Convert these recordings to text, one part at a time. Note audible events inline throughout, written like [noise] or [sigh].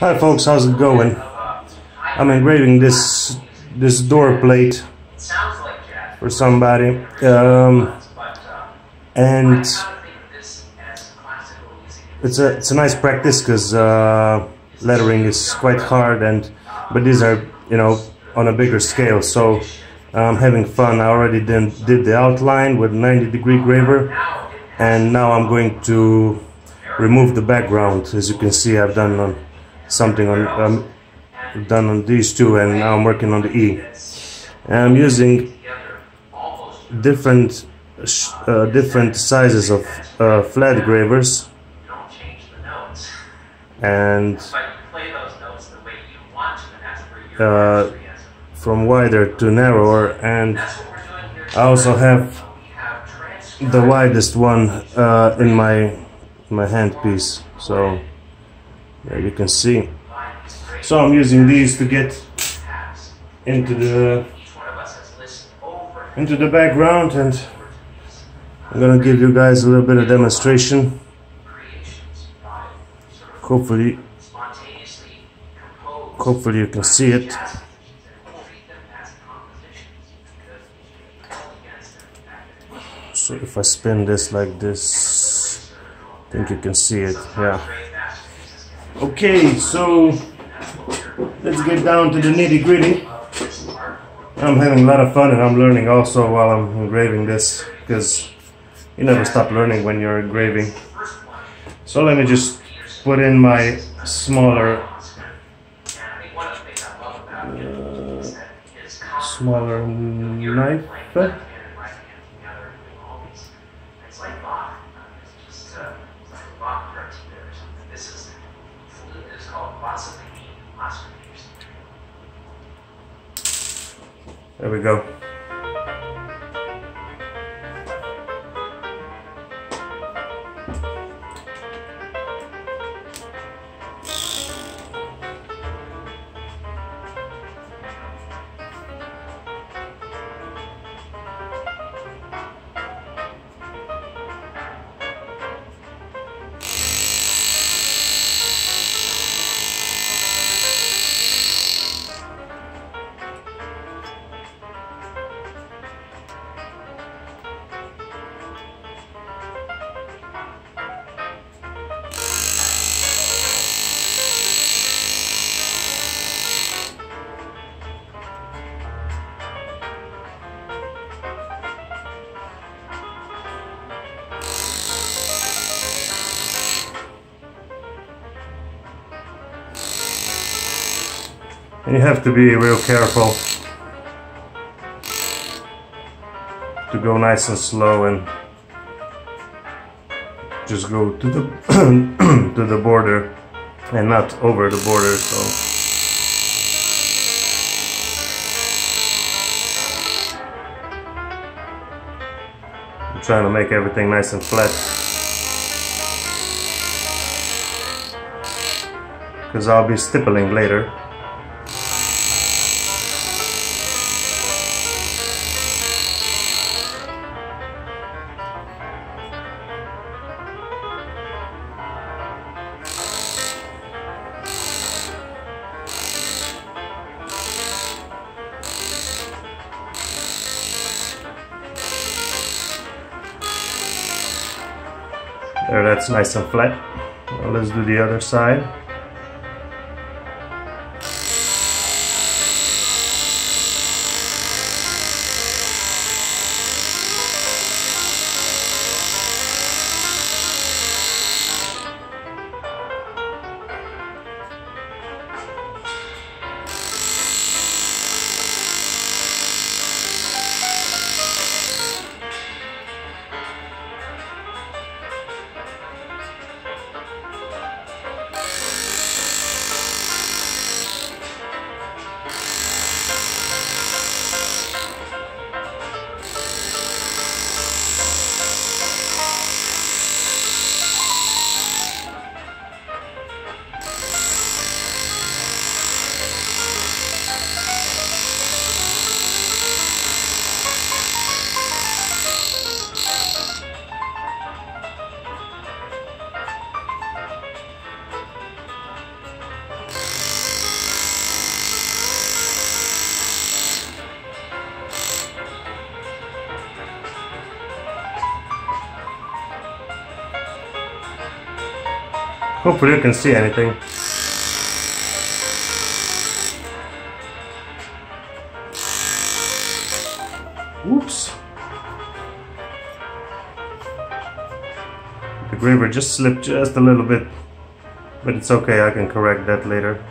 Hi folks, how's it going? I'm engraving this this door plate for somebody, um, and it's a it's a nice practice because uh, lettering is quite hard, and but these are you know on a bigger scale, so I'm having fun. I already did, did the outline with 90 degree graver, and now I'm going to remove the background. As you can see, I've done on something on um, done on these two and now I'm working on the E. I'm using different uh, different sizes of uh, flat gravers and uh, from wider to narrower and I also have the widest one uh, in my my handpiece so there you can see. So I'm using these to get into the into the background and I'm gonna give you guys a little bit of demonstration. Hopefully hopefully you can see it. So if I spin this like this I think you can see it yeah Okay, so let's get down to the nitty gritty. I'm having a lot of fun and I'm learning also while I'm engraving this because you never stop learning when you're engraving. So let me just put in my smaller uh, smaller knife. There we go. And you have to be real careful to go nice and slow and just go to the [clears throat] to the border and not over the border so. I'm trying to make everything nice and flat. Because I'll be stippling later that's nice and flat. Now let's do the other side. Hopefully you can see anything. Oops. The graver just slipped just a little bit, but it's okay, I can correct that later.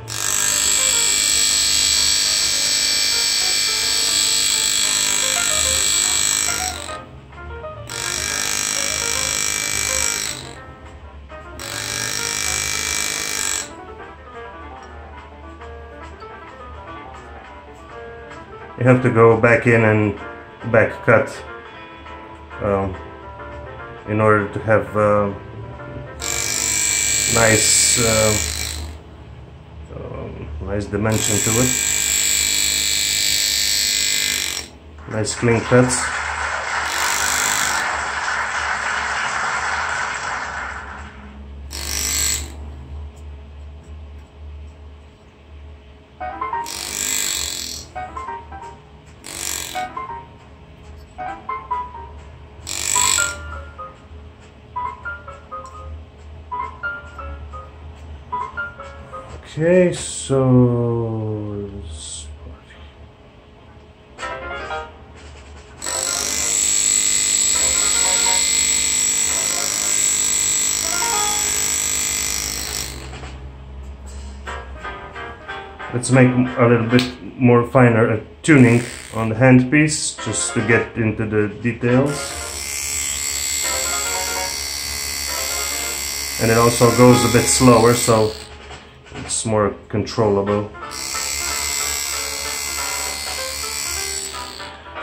You have to go back in and back cut um, in order to have uh, nice uh, nice dimension to it. Nice clean cuts Okay, so let's make a little bit more finer tuning on the handpiece just to get into the details. And it also goes a bit slower so it's more controllable.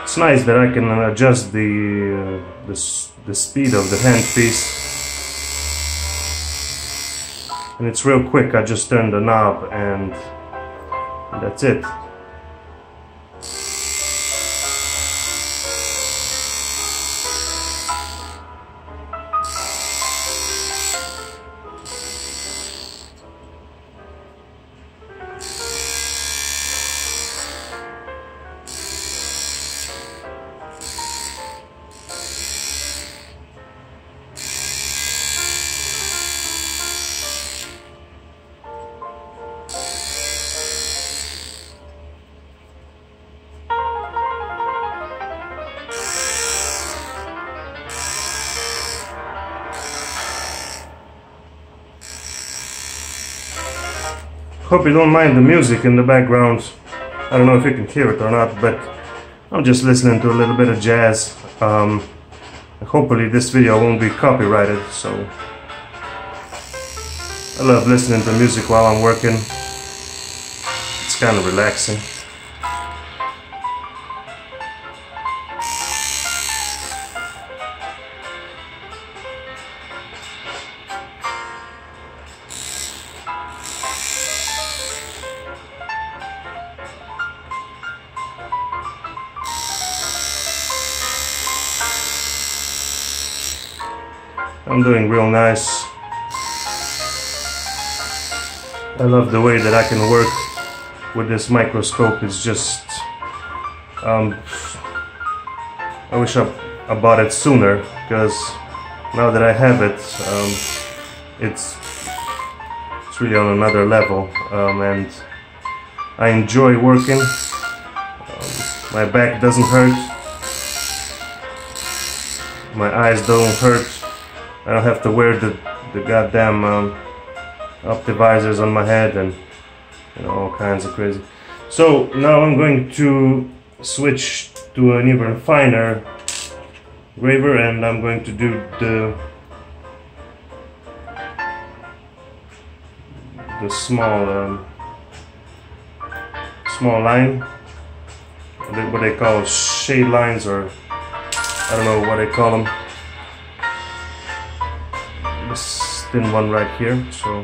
It's nice that I can adjust the, uh, the, the speed of the handpiece. And it's real quick, I just turn the knob and that's it. Hope you don't mind the music in the background. I don't know if you can hear it or not, but I'm just listening to a little bit of jazz. Um, hopefully this video won't be copyrighted, so I love listening to music while I'm working. It's kind of relaxing. I'm doing real nice. I love the way that I can work with this microscope. It's just, um, I wish I, I bought it sooner because now that I have it, um, it's it's really on another level, um, and I enjoy working. Um, my back doesn't hurt. My eyes don't hurt I don't have to wear the, the goddamn um, optivisors on my head and you know all kinds of crazy. So now I'm going to switch to an even finer graver and I'm going to do the the small um, small line what they call shade lines or I don't know what they call them this thin one right here so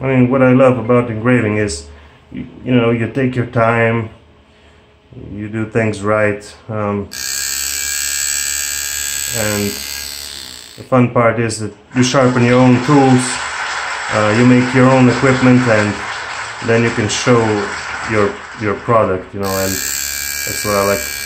I mean, what I love about engraving is you, know you take your time you do things right um, and the fun part is that you sharpen your own tools uh, you make your own equipment and then you can show your your product you know and that's what I like